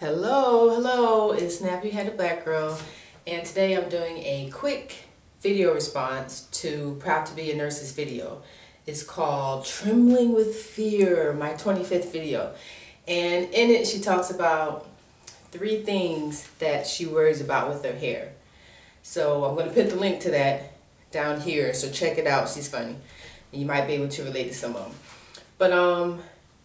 Hello, hello, it's Nappy Headed Black Girl, and today I'm doing a quick video response to Proud to be a Nurse's video. It's called Trembling with Fear, my 25th video. And in it, she talks about three things that she worries about with her hair. So I'm going to put the link to that down here, so check it out. She's funny. You might be able to relate to some of them. But um,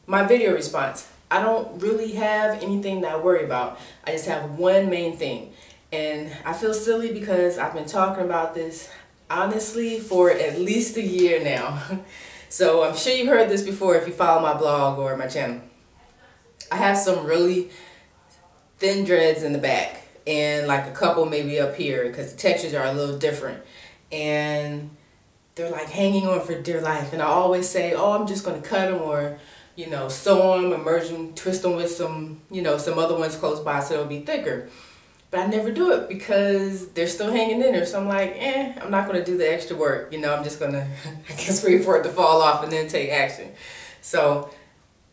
my video response. I don't really have anything that I worry about. I just have one main thing. And I feel silly because I've been talking about this honestly for at least a year now. so I'm sure you've heard this before if you follow my blog or my channel. I have some really thin dreads in the back and like a couple maybe up here because the textures are a little different. And they're like hanging on for dear life. And I always say, oh, I'm just going to cut them or you know, sew them, immerse them, twist them with some, you know, some other ones close by so it'll be thicker. But I never do it because they're still hanging in there. So I'm like, eh, I'm not going to do the extra work. You know, I'm just going to, I guess, wait for it to fall off and then take action. So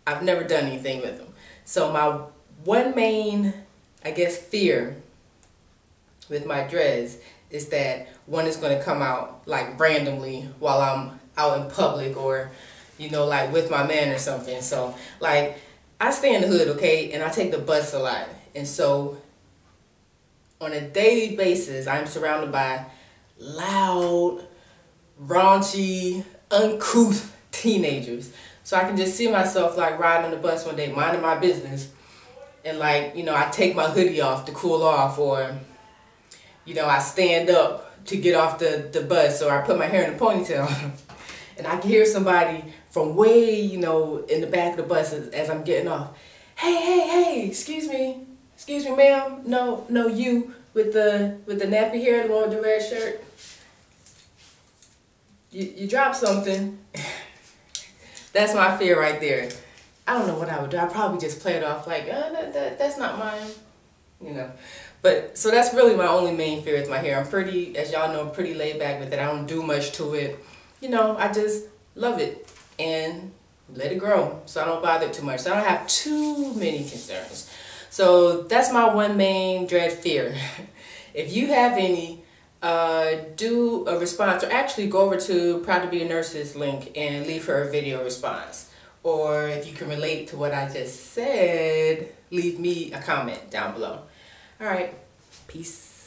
I've never done anything with them. So my one main, I guess, fear with my dreads is that one is going to come out like randomly while I'm out in public or you know, like with my man or something. So like I stay in the hood, okay, and I take the bus a lot. And so on a daily basis, I'm surrounded by loud, raunchy, uncouth teenagers. So I can just see myself like riding on the bus one day, minding my business. And like, you know, I take my hoodie off to cool off or, you know, I stand up to get off the, the bus or I put my hair in a ponytail. and I can hear somebody from way, you know, in the back of the bus as, as I'm getting off. Hey, hey, hey, excuse me, excuse me, ma'am. No, no, you with the with the nappy hair, the one with the red shirt. You you dropped something. that's my fear right there. I don't know what I would do. I'd probably just play it off like, oh, that, that, that's not mine, you know. But, so that's really my only main fear with my hair. I'm pretty, as y'all know, I'm pretty laid back with it. I don't do much to it you know, I just love it and let it grow so I don't bother too much. So I don't have too many concerns. So that's my one main dread fear. if you have any, uh, do a response or actually go over to Proud to be a Nurse's link and leave her a video response. Or if you can relate to what I just said, leave me a comment down below. All right, peace.